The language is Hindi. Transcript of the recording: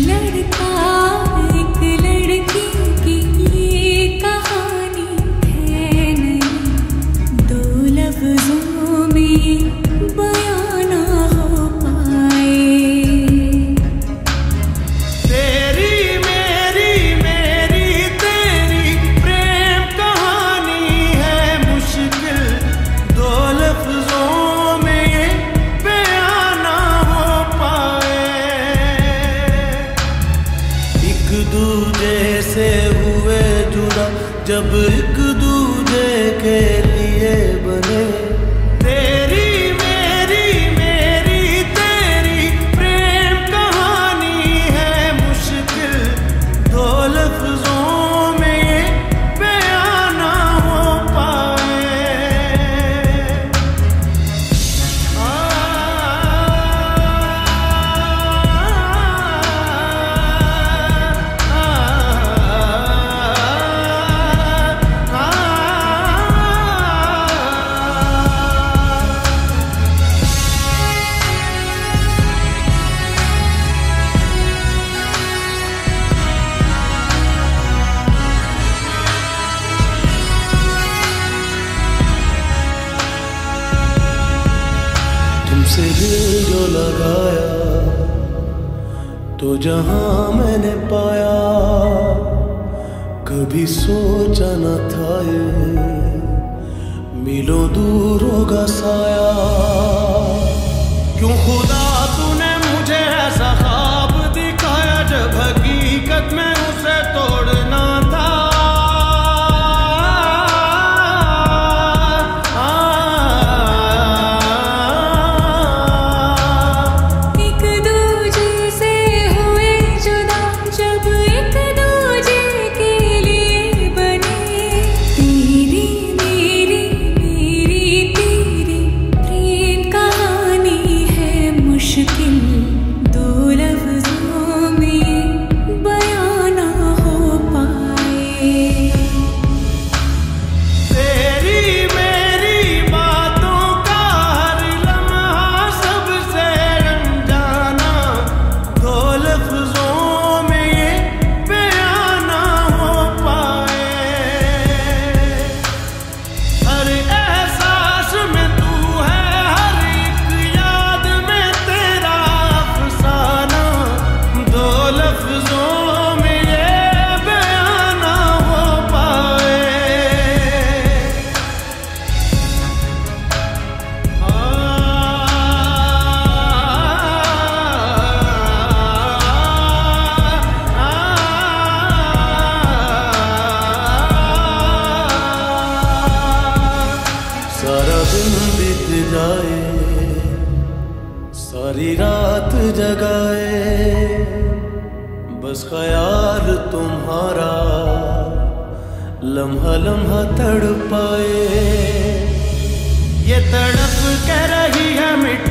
let it go. जब एक दूजे के लिए बने। तुमसे दिल जो लगाया तो जहाँ मैंने पाया, कभी सोचा न था ये। मिलो दूर होगा साया, क्यों खुदा दिन बीत जाए, सारी रात जगाए। बस ख्याल तुम्हारा, लम्हा लम्हा तड़ पाए ये तड़प कह रही है मिट